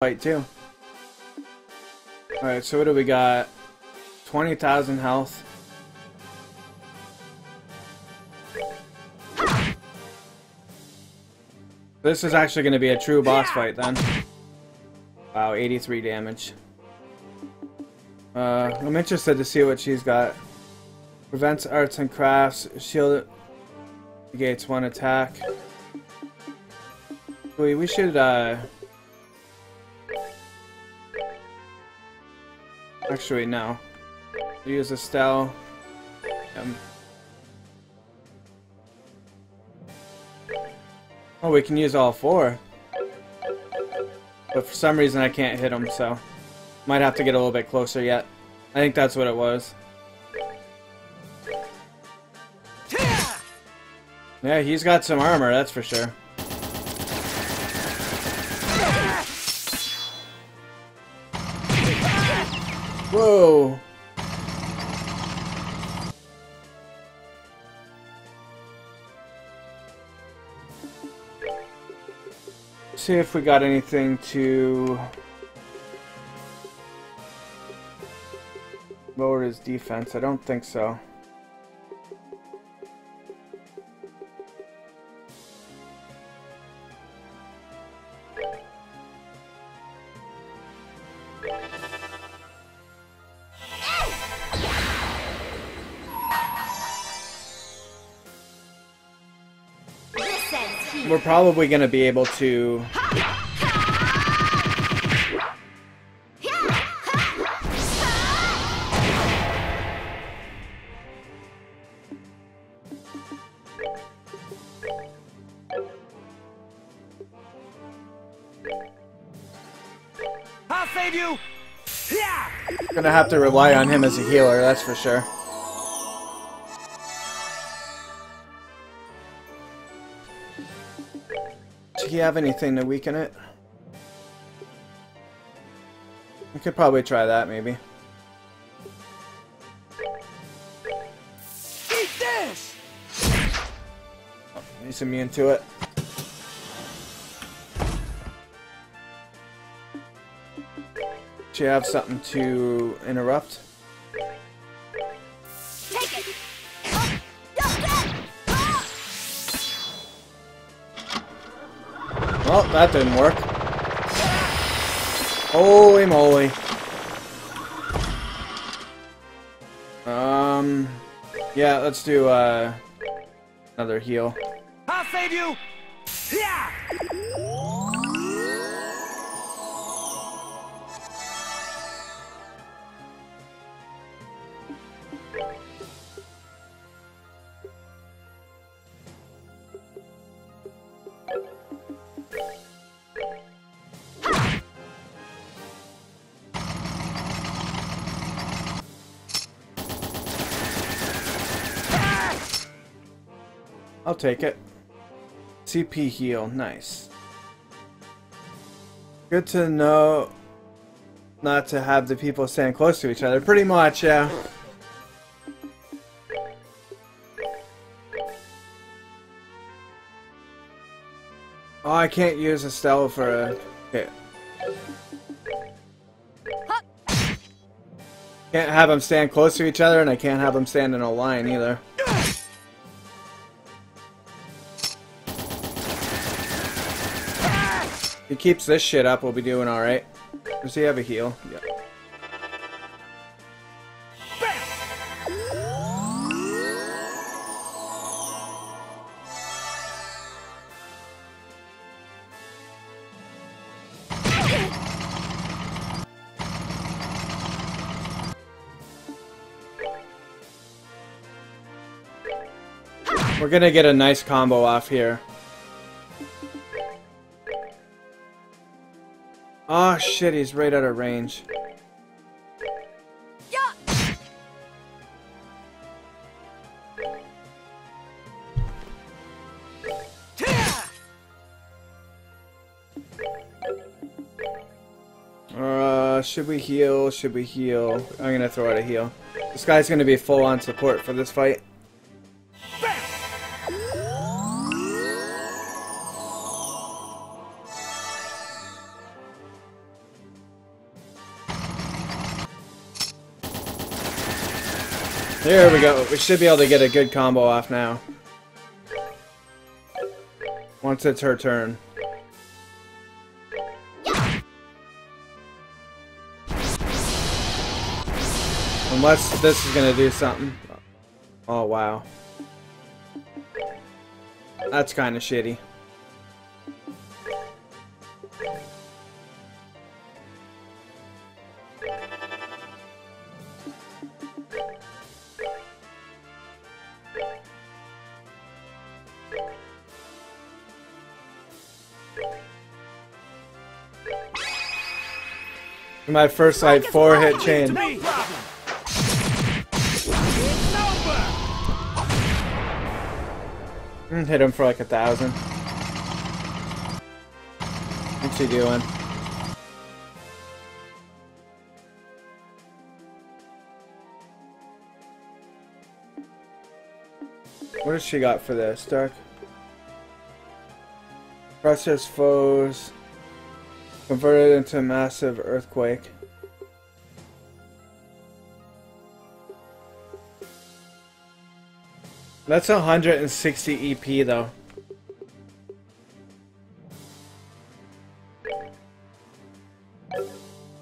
fight too. Alright, so what do we got? 20,000 health. This is actually going to be a true boss fight then. Wow, 83 damage. Uh, I'm interested to see what she's got. Prevents arts and crafts. Shield negates one attack. We, we should, uh... Actually, no. Use Estelle. Um, oh, we can use all four. But for some reason I can't hit him, so... Might have to get a little bit closer yet. I think that's what it was. Yeah, he's got some armor, that's for sure. See if we got anything to lower his defense. I don't think so. We're probably going to be able to... I'll save you! Yeah! Gonna have to rely on him as a healer, that's for sure. Do you have anything to weaken it? We could probably try that, maybe. Eat this! Oh, he's immune to it. Do you have something to interrupt? Well, that didn't work. Holy moly. Um, yeah, let's do, uh, another heal. I'll save you! Yeah! I'll take it. CP heal, nice. Good to know not to have the people stand close to each other. Pretty much, yeah. Oh, I can't use Estelle for a... Okay. Can't have them stand close to each other, and I can't have them stand in a line either. Keeps this shit up, we'll be doing alright. Does he have a heal? Yep. We're gonna get a nice combo off here. Oh shit, he's right out of range. Uh, should we heal? Should we heal? I'm gonna throw out a heal. This guy's gonna be full on support for this fight. There we go. We should be able to get a good combo off now. Once it's her turn. Unless this is gonna do something. Oh wow. That's kind of shitty. My first like four hit chain. No problem. It's over. Mm, Hit him for like a thousand. What's he doing? What does she got for this, Dark? Crushes foes. Converted into a massive earthquake. That's 160 EP though.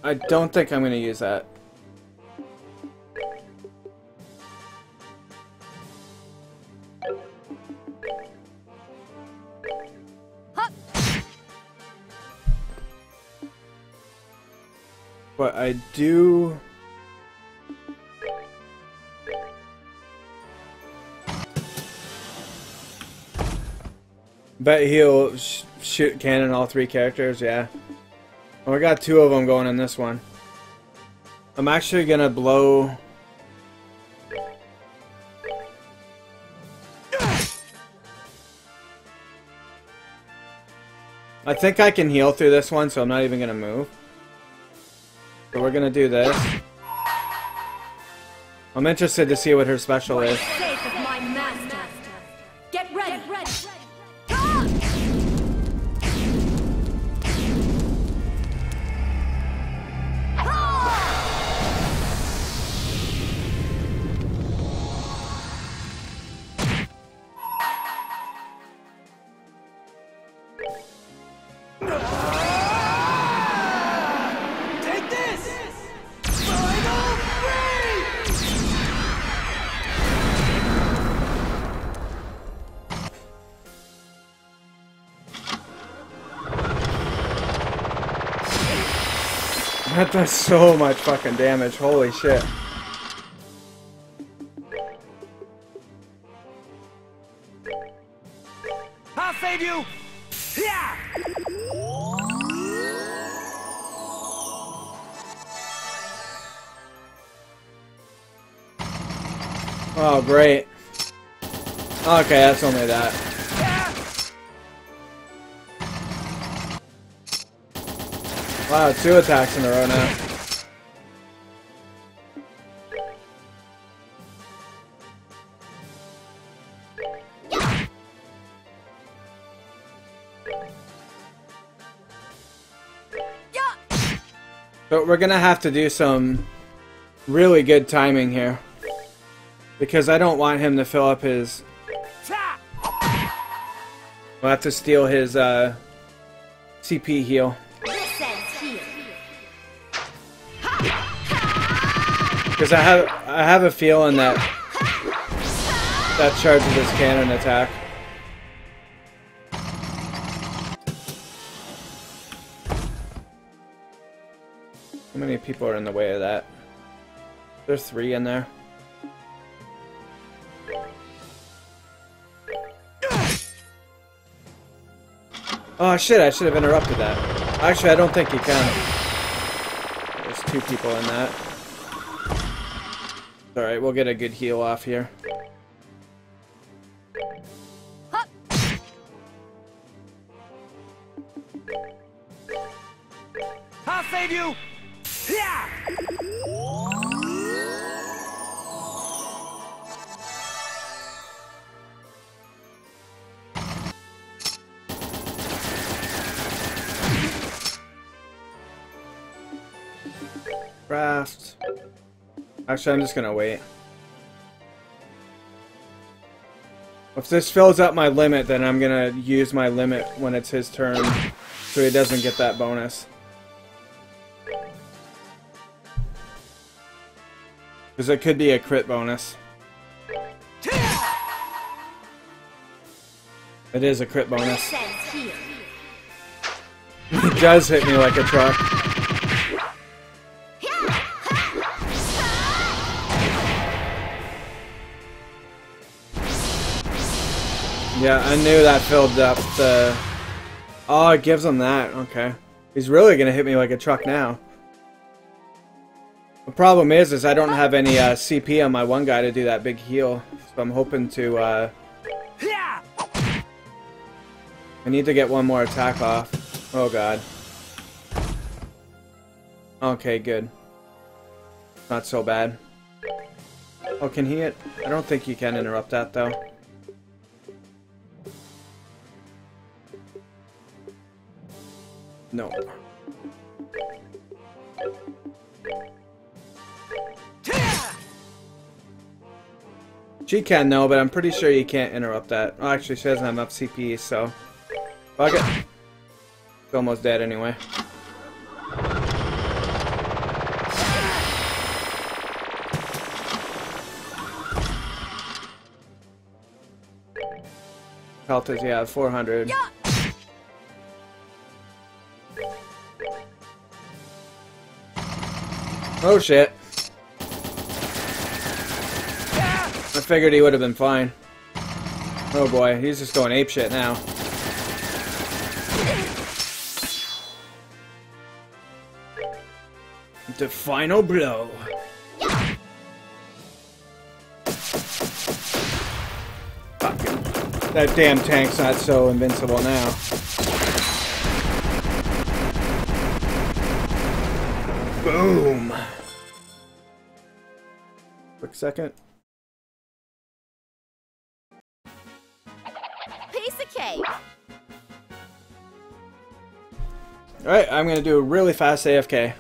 I don't think I'm gonna use that. I do... Bet he'll sh shoot cannon all three characters, yeah. Oh, we got two of them going in this one. I'm actually gonna blow... I think I can heal through this one, so I'm not even gonna move. So we're gonna do this. I'm interested to see what her special is. Sake of my master. Get ready. Get ready. Take That does so much fucking damage, holy shit. I'll save you. Yeah. Oh, great. Okay, that's only that. Wow, two attacks in a row now. But we're gonna have to do some really good timing here. Because I don't want him to fill up his... We'll have to steal his, uh... CP heal. Because I have, I have a feeling that... That charges his cannon attack. How many people are in the way of that? There's three in there. Oh shit, I should have interrupted that. Actually, I don't think you can. There's two people in that. Alright, we'll get a good heal off here. I'll save you. Yeah. Actually, I'm just gonna wait. If this fills up my limit, then I'm gonna use my limit when it's his turn, so he doesn't get that bonus. Because it could be a crit bonus. It is a crit bonus. He does hit me like a truck. Yeah, I knew that filled up the... Oh, it gives him that. Okay. He's really gonna hit me like a truck now. The problem is, is I don't have any uh, CP on my one guy to do that big heal. So I'm hoping to, uh... I need to get one more attack off. Oh god. Okay, good. Not so bad. Oh, can he hit? I don't think he can interrupt that, though. No. She can, though, but I'm pretty sure you can't interrupt that. Oh, actually, she doesn't have enough CP, so... Fuck it. It's almost dead anyway. Health is, yeah, 400. Yeah. Oh shit. I figured he would have been fine. Oh boy, he's just going ape shit now. The final blow. That damn tank's not so invincible now. Boom. Quick second. Piece of cake. Alright, I'm gonna do a really fast AFK.